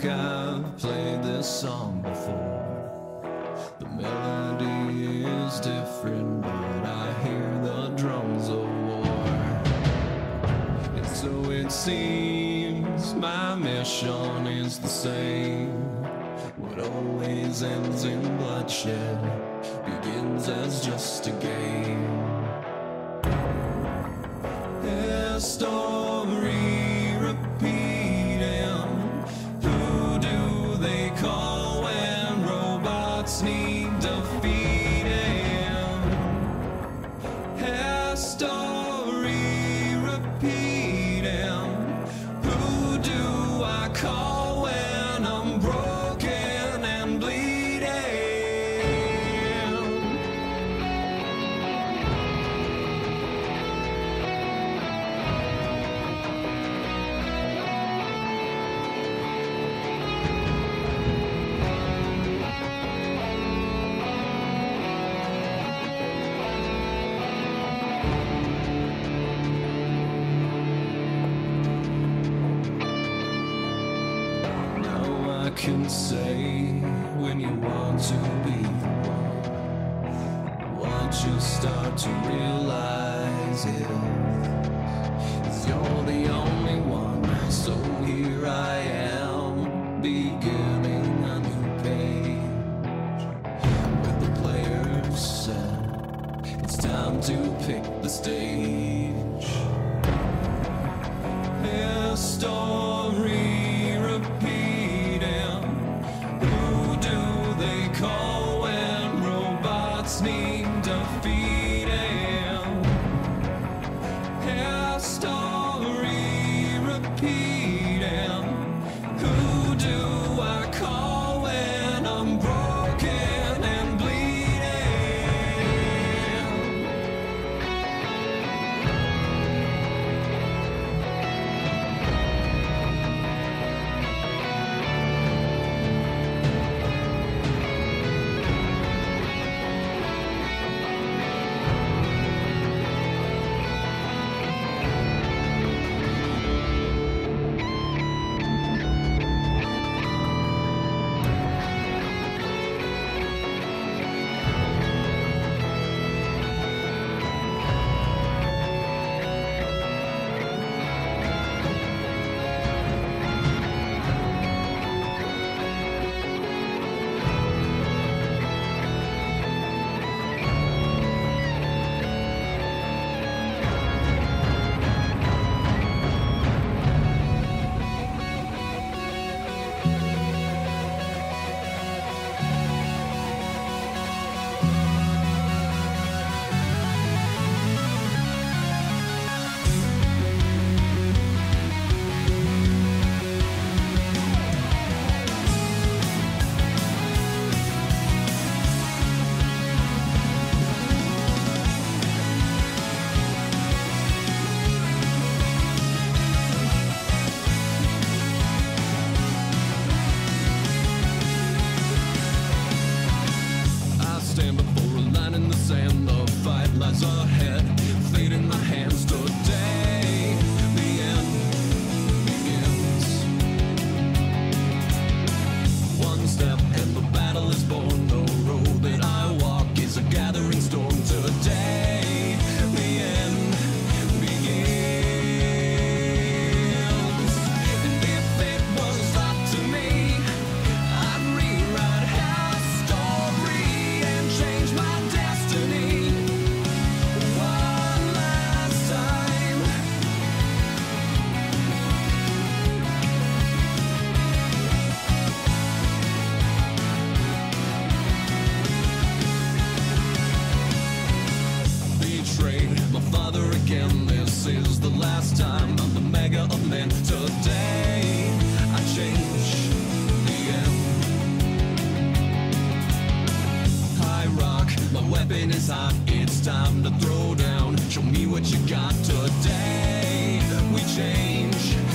think I've played this song before. The melody is different, but I hear the drums of war. And so it seems my mission is the same. What always ends in bloodshed begins as just a game. History say when you want to be the one. Once you start to realize is you're the only one. So here I am, beginning a new page. With the players set, it's time to pick the stage. History robots in my hands today. My is hot. It's time to throw down. Show me what you got today. We change